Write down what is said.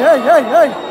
hey, hey, hey.